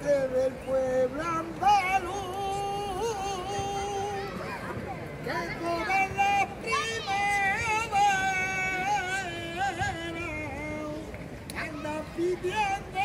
gente del pueblo andaluz que con la primavera andan pidiendo